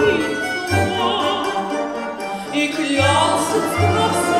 крия вийшла, И клялся в кровь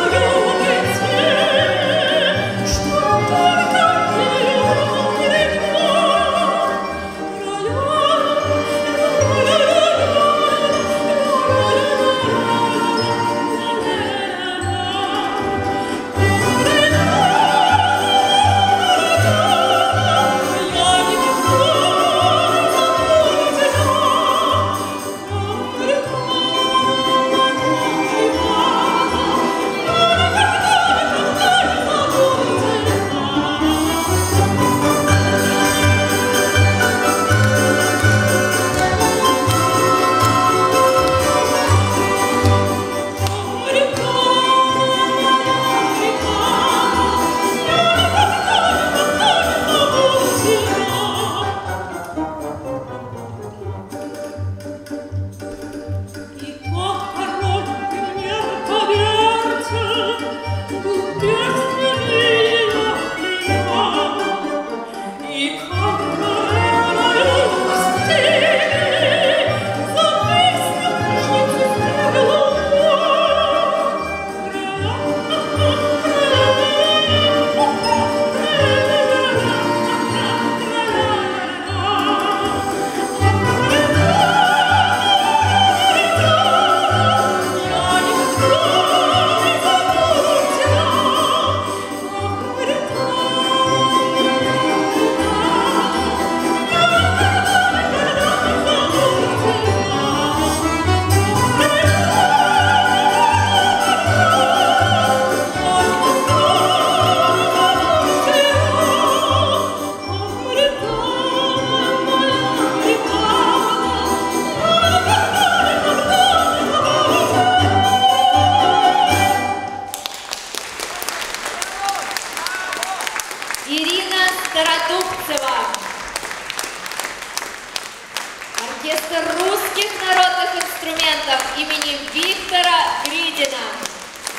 Оркестр русских народных инструментов имени Виктора Гридина.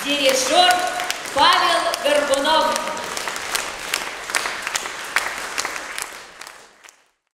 Дирижер Павел Горбунов.